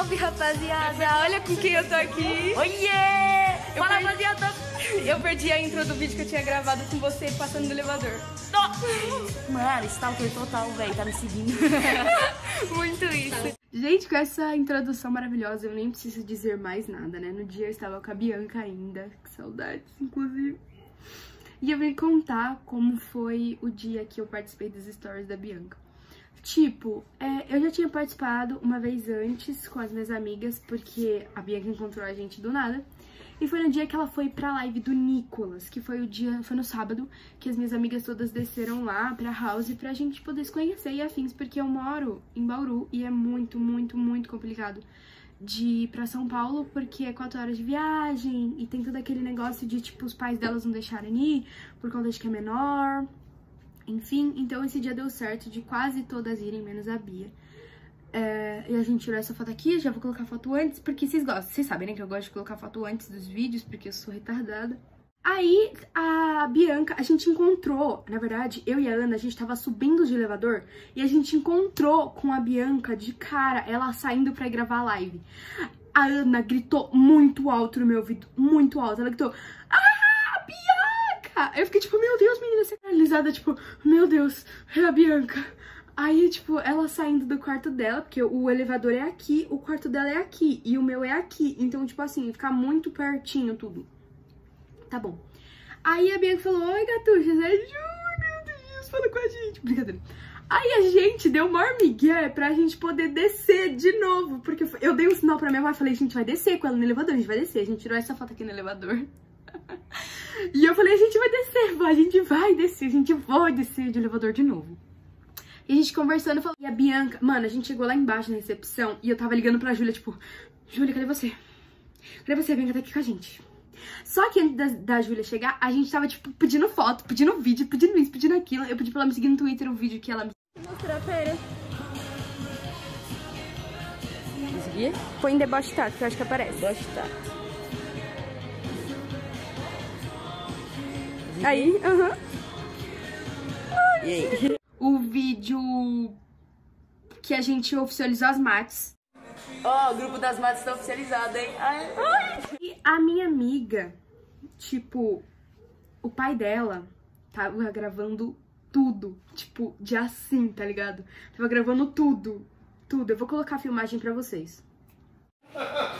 Salve, rapaziada! Olha com quem eu tô aqui. Oiê! Eu Fala, perdi- rapaziada! Eu perdi a intro do vídeo que eu tinha gravado com você passando no elevador. Mano, stalker total, velho, tá me seguindo. Muito isso. Gente, com essa introdução maravilhosa, eu nem preciso dizer mais nada, né? No dia eu estava com a Bianca ainda, que saudades, inclusive. E eu vim contar como foi o dia que eu participei dos stories da Bianca. Tipo, é, eu já tinha participado uma vez antes com as minhas amigas, porque a Bianca encontrou a gente do nada. E foi no dia que ela foi pra live do Nicolas, que foi o dia, foi no sábado, que as minhas amigas todas desceram lá pra house pra gente poder se conhecer e afins, porque eu moro em Bauru e é muito, muito, muito complicado de ir pra São Paulo, porque é quatro horas de viagem e tem todo aquele negócio de, tipo, os pais delas não deixarem ir por conta de que é menor. Enfim, então esse dia deu certo de quase todas irem, menos a Bia. É, e a gente tirou essa foto aqui, já vou colocar foto antes, porque vocês gostam. Vocês sabem, né, que eu gosto de colocar foto antes dos vídeos, porque eu sou retardada. Aí, a Bianca, a gente encontrou, na verdade, eu e a Ana, a gente tava subindo de elevador e a gente encontrou com a Bianca de cara, ela saindo pra gravar a live. A Ana gritou muito alto no meu ouvido, muito alto. Ela gritou, ah, Bianca! Eu fiquei tipo, meu Deus, menina, você paralisada, tipo, meu Deus, é a Bianca. Aí, tipo, ela saindo do quarto dela, porque o elevador é aqui, o quarto dela é aqui e o meu é aqui. Então, tipo assim, ficar muito pertinho tudo. Tá bom. Aí a Bianca falou, oi, Gatuxas, é Ju, Deus, fala com a gente. Brincadeira. Aí a gente deu maior migué pra gente poder descer de novo, porque eu dei um sinal pra minha mãe falei, a gente vai descer com ela no elevador, a gente vai descer. A gente tirou essa foto aqui no elevador. E eu falei, a gente vai descer, a gente vai descer, a gente vai descer de elevador de novo. E a gente conversando, falou, e a Bianca, mano, a gente chegou lá embaixo na recepção e eu tava ligando pra Júlia, tipo, Júlia, cadê você? Cadê você? A Bianca tá aqui com a gente. Só que antes da, da Júlia chegar, a gente tava, tipo, pedindo foto, pedindo vídeo, pedindo isso, pedindo aquilo. Eu pedi pra ela me seguir no Twitter o vídeo que ela me mostrar, pera. Põe deboche tato, que eu acho que aparece. Gosta. Aí, aham. E aí? O vídeo que a gente oficializou as mates. Ó, o grupo das matas tá oficializado, hein? Ai, ai. E a minha amiga, tipo, o pai dela tava gravando tudo, tipo, de assim, tá ligado? Tava gravando tudo, tudo. Eu vou colocar a filmagem pra vocês.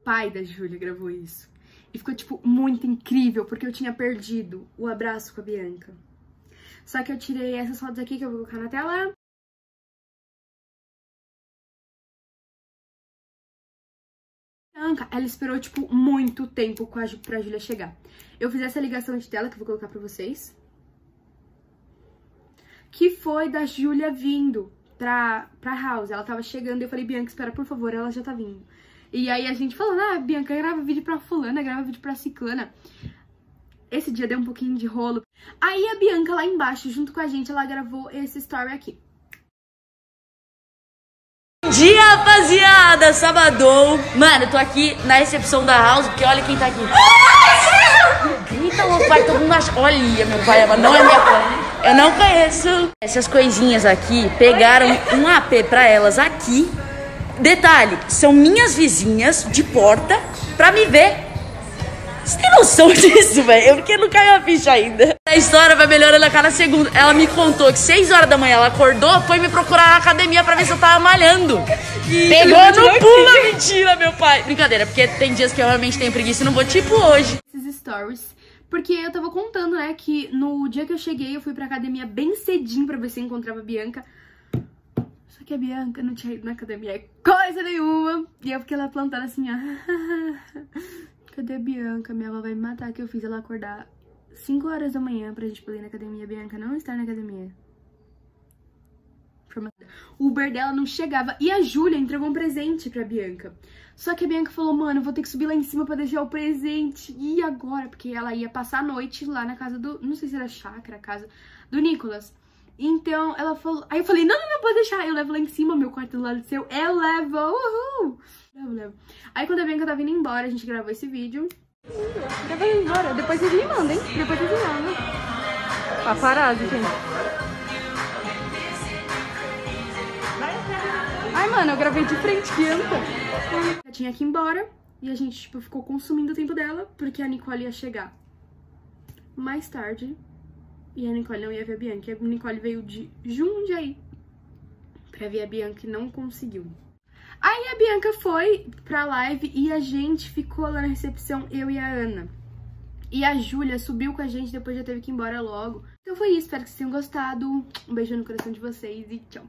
O pai da Júlia gravou isso. E ficou, tipo, muito incrível, porque eu tinha perdido o abraço com a Bianca. Só que eu tirei essas fotos aqui que eu vou colocar na tela. Bianca, ela esperou, tipo, muito tempo pra Júlia chegar. Eu fiz essa ligação de tela que eu vou colocar pra vocês. Que foi da Júlia vindo pra, pra house. Ela tava chegando e eu falei, Bianca, espera, por favor, ela já tá vindo. E aí a gente falando, ah, Bianca, grava vídeo pra fulana, grava vídeo pra ciclana. Esse dia deu um pouquinho de rolo. Aí a Bianca lá embaixo, junto com a gente, ela gravou esse story aqui. Bom dia, rapaziada! Sabadão! Mano, eu tô aqui na recepção da house, porque olha quem tá aqui. Grita, meu pai, todo mundo acha. Olha, meu pai, mas não é minha pai. Eu não conheço. Essas coisinhas aqui pegaram um AP pra elas aqui. Detalhe, são minhas vizinhas de porta pra me ver. Você tem noção disso, velho? Porque não caiu a ficha ainda. A história vai melhorando a cada segundo. Ela me contou que 6 horas da manhã ela acordou, foi me procurar na academia pra ver se eu tava malhando. Pegou no pulo, mentira, meu pai. Brincadeira, porque tem dias que eu realmente tenho preguiça e não vou, tipo hoje. Esses stories. Porque eu tava contando, né, que no dia que eu cheguei, eu fui pra academia bem cedinho pra ver se eu encontrava a Bianca. Só que a Bianca não tinha ido na academia coisa nenhuma. E eu fiquei lá plantada assim, ó. cadê a Bianca? Minha avó vai me matar que eu fiz ela acordar 5 horas da manhã pra gente poder ir na academia. A Bianca não está na academia. O Uber dela não chegava. E a Júlia entregou um presente pra Bianca. Só que a Bianca falou, mano, vou ter que subir lá em cima pra deixar o presente. E agora? Porque ela ia passar a noite lá na casa do... Não sei se era chácara, casa do Nicolas. Então, ela falou... Aí eu falei, não, não, não, pode deixar. Eu levo lá em cima, meu quarto do lado do seu. Eu levo, uhul. Levo, levo. Aí quando a Bianca tava indo embora, a gente gravou esse vídeo. Gravando embora. Depois vocês me mandam, hein? Depois vocês me mandam. Paparazzi, gente. Ai, mano, eu gravei de frente, que anta. Eu tinha que ir embora e a gente, tipo, ficou consumindo o tempo dela porque a Nicole ia chegar mais tarde e a Nicole não ia ver a Bianca. A Nicole veio de Jundiaí pra ver a Bianca e não conseguiu. Aí a Bianca foi pra live e a gente ficou lá na recepção, eu e a Ana. E a Júlia subiu com a gente, depois já teve que ir embora logo. Então foi isso, espero que vocês tenham gostado. Um beijo no coração de vocês e tchau.